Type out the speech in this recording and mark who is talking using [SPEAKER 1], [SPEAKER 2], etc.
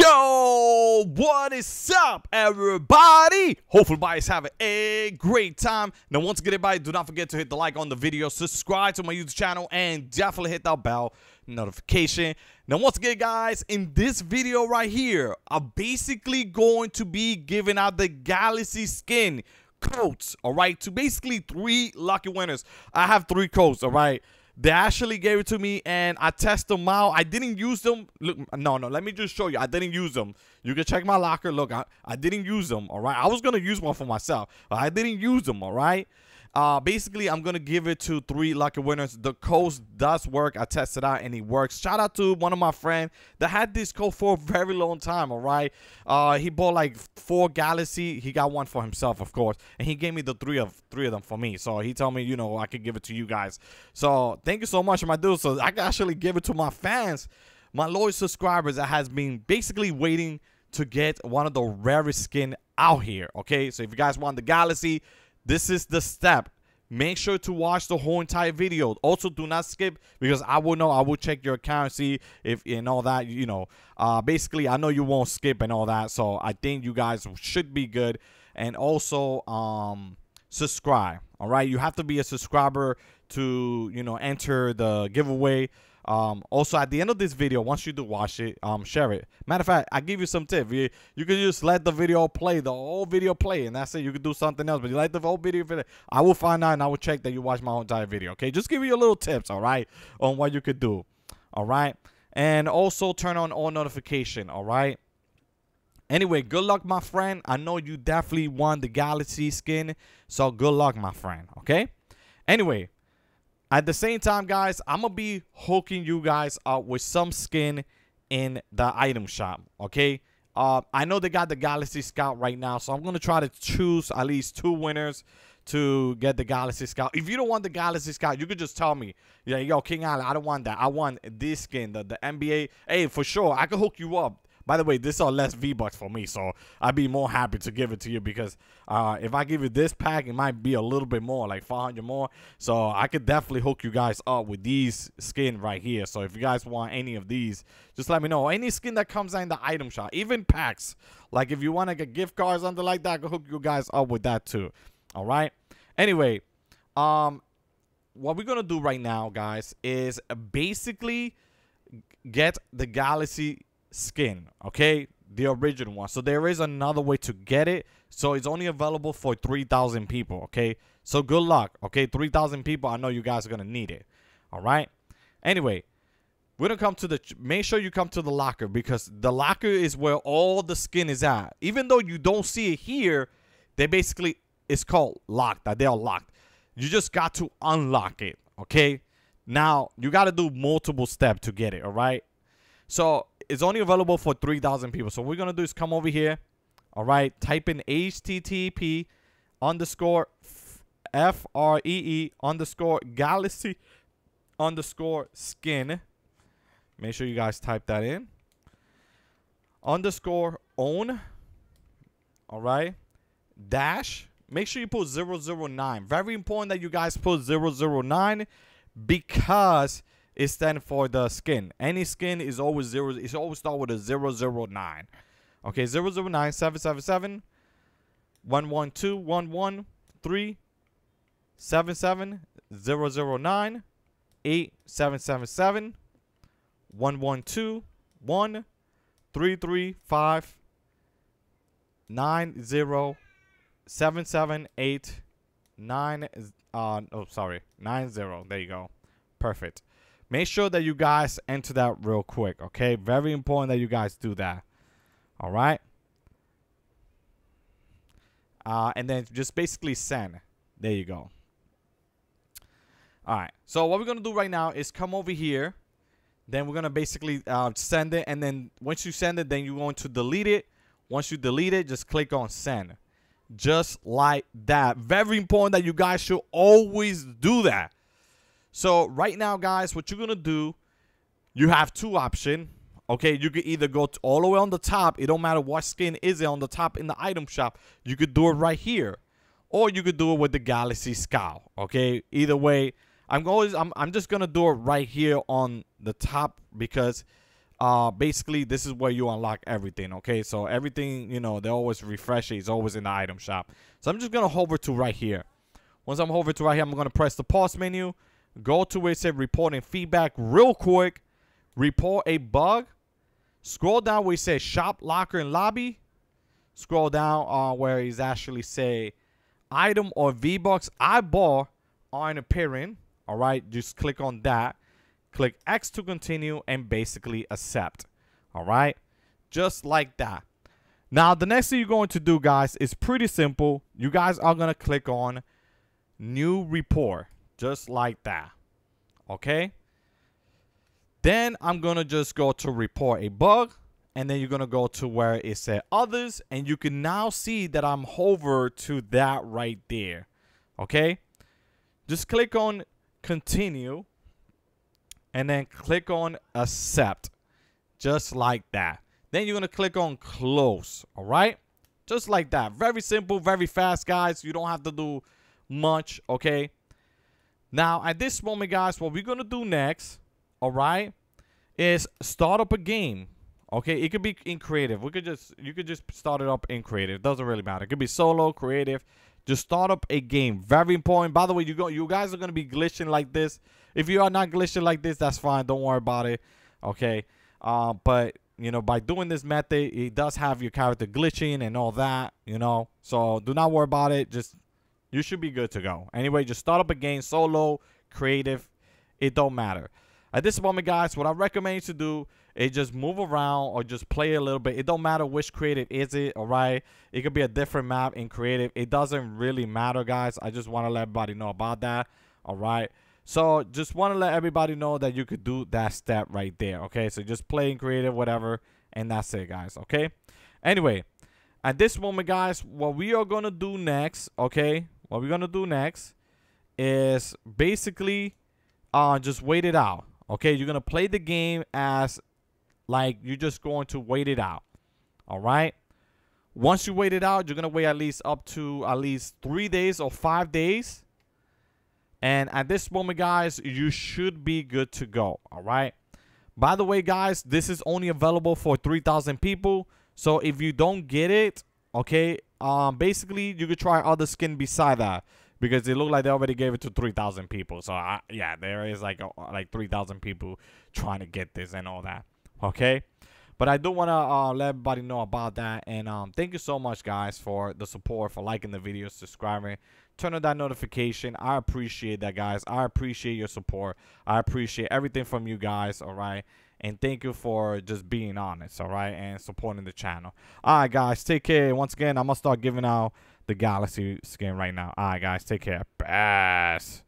[SPEAKER 1] Yo, what is up, everybody? Hopefully, everybody's having a great time. Now, once again, everybody, do not forget to hit the like on the video, subscribe to my YouTube channel, and definitely hit that bell notification. Now, once again, guys, in this video right here, I'm basically going to be giving out the Galaxy skin codes, all right, to basically three lucky winners. I have three codes, all right. They actually gave it to me and I test them out. I didn't use them. Look, no, no, let me just show you. I didn't use them. You can check my locker. Look, I, I didn't use them, all right? I was going to use one for myself, but I didn't use them, all right? Uh, basically, I'm gonna give it to three lucky winners. The code does work. I tested out and it works. Shout out to one of my friends that had this code for a very long time. All right, uh, he bought like four Galaxy. He got one for himself, of course, and he gave me the three of three of them for me. So he told me, you know, I could give it to you guys. So thank you so much, my dude. So I can actually give it to my fans, my loyal subscribers that has been basically waiting to get one of the rarest skin out here. Okay, so if you guys want the Galaxy this is the step. Make sure to watch the whole entire video. Also, do not skip because I will know. I will check your account, see if and all that. You know, uh, basically, I know you won't skip and all that. So I think you guys should be good. And also, um, subscribe. All right, you have to be a subscriber to you know enter the giveaway. Um, also, at the end of this video, once you do watch it, um, share it. Matter of fact, I give you some tip. You you can just let the video play, the whole video play, and that's it. You can do something else, but you let the whole video. I will find out and I will check that you watch my entire video. Okay, just give you a little tips, all right, on what you could do. All right, and also turn on all notification. All right. Anyway, good luck, my friend. I know you definitely won the Galaxy skin, so good luck, my friend. Okay. Anyway, at the same time, guys, I'm going to be hooking you guys up with some skin in the item shop, okay? Uh, I know they got the Galaxy Scout right now, so I'm going to try to choose at least two winners to get the Galaxy Scout. If you don't want the Galaxy Scout, you could just tell me, yeah, yo, King Alex, I don't want that. I want this skin, the, the NBA. Hey, for sure, I can hook you up. By the way, this are less V-Bucks for me, so I'd be more happy to give it to you because uh, if I give you this pack, it might be a little bit more, like 500 more. So I could definitely hook you guys up with these skin right here. So if you guys want any of these, just let me know. Any skin that comes out in the item shop, even packs. Like if you want to get gift cards, something like that, I can hook you guys up with that too. All right. Anyway, um, what we're gonna do right now, guys, is basically get the Galaxy skin, okay? The original one. So there is another way to get it. So it's only available for 3,000 people, okay? So good luck, okay? 3,000 people, I know you guys are going to need it, all right? Anyway, we're going to come to the, make sure you come to the locker because the locker is where all the skin is at. Even though you don't see it here, they basically, it's called locked, that they are locked. You just got to unlock it, okay? Now, you got to do multiple steps to get it, all right? So it's only available for 3,000 people. So what we're going to do is come over here. All right. Type in HTTP underscore F-R-E-E underscore galaxy underscore skin. Make sure you guys type that in. Underscore own. All right. Dash. Make sure you put 009. Very important that you guys put 009 because it stands for the skin. Any skin is always zero. It's always start with a zero zero nine. Okay, 009 777 112 113 77 009 8777 112 1 335 90 778 9 uh oh sorry 90 there you go perfect Make sure that you guys enter that real quick, okay? Very important that you guys do that. All right? Uh, and then just basically send. There you go. All right. So what we're going to do right now is come over here. Then we're going to basically uh, send it. And then once you send it, then you're going to delete it. Once you delete it, just click on send. Just like that. Very important that you guys should always do that. So right now, guys, what you're going to do, you have two options. Okay, you could either go all the way on the top. It don't matter what skin is it on the top in the item shop. You could do it right here. Or you could do it with the Galaxy Scout. Okay, either way, I'm always I'm, I'm just gonna do it right here on the top because uh basically this is where you unlock everything okay so everything you know they always refresh it it's always in the item shop so i'm just gonna hover to right here once i'm over to right here i'm gonna press the pause menu go to where it said reporting feedback real quick. Report a bug. Scroll down where it says shop locker and lobby. Scroll down uh where it's actually say item or v-bucks. I bought aren't appearing all right? Just click on that. Click X to continue and basically accept. All right, just like that. Now, the next thing you're going to do, guys, is pretty simple. You guys are going to click on new report, just like that. Okay. Then I'm going to just go to report a bug. And then you're going to go to where it said others. And you can now see that I'm hover to that right there. Okay. Just click on continue and then click on accept just like that then you're going to click on close all right just like that very simple very fast guys you don't have to do much okay now at this moment guys what we're going to do next all right is start up a game okay it could be in creative we could just you could just start it up in creative doesn't really matter it could be solo creative just start up a game. Very important. By the way, you go you guys are gonna be glitching like this. If you are not glitching like this, that's fine. Don't worry about it. Okay. Uh, but you know, by doing this method, it does have your character glitching and all that, you know. So do not worry about it. Just you should be good to go. Anyway, just start up a game, solo, creative. It don't matter. At this moment, guys, what I recommend you to do is just move around or just play a little bit. It don't matter which creative is it, all right? It could be a different map in creative. It doesn't really matter, guys. I just want to let everybody know about that, all right? So just want to let everybody know that you could do that step right there, okay? So just play in creative, whatever, and that's it, guys, okay? Anyway, at this moment, guys, what we are going to do next, okay? What we're going to do next is basically uh, just wait it out Okay, you're going to play the game as like you're just going to wait it out. All right? Once you wait it out, you're going to wait at least up to at least 3 days or 5 days. And at this moment, guys, you should be good to go. All right? By the way, guys, this is only available for 3,000 people. So if you don't get it, okay, um, basically you could try other skin beside that because it looked like they already gave it to 3,000 people. So, I, yeah, there is like like 3,000 people trying to get this and all that. Okay? But I do want to uh, let everybody know about that. And um, thank you so much, guys, for the support, for liking the video, subscribing, turn on that notification. I appreciate that, guys. I appreciate your support. I appreciate everything from you guys, all right? And thank you for just being honest, all right? And supporting the channel. All right, guys, take care. Once again, I'm to start giving out the Galaxy skin right now. All right, guys. Take care. Bass.